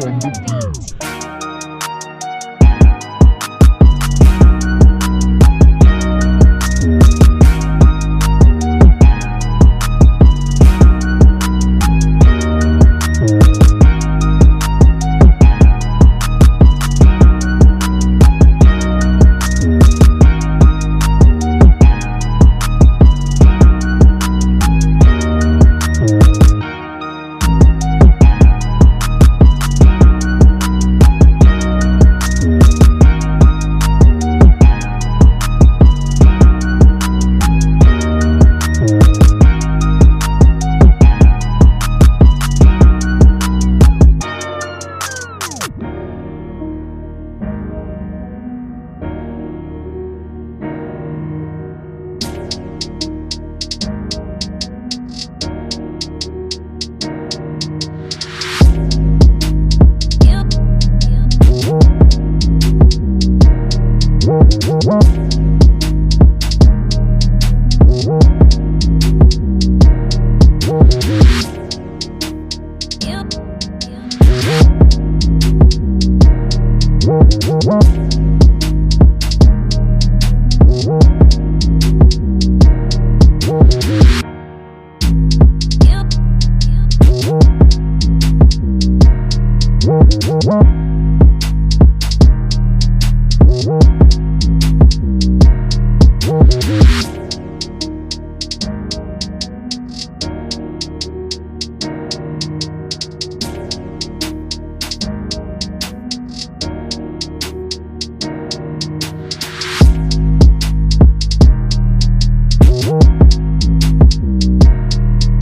on the beat.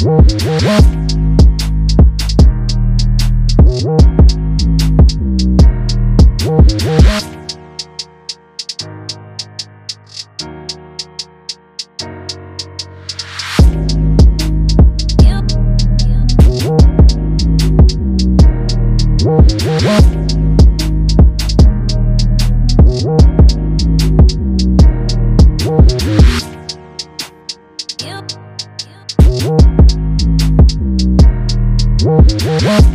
Yep. Whoa, whoa, whoa.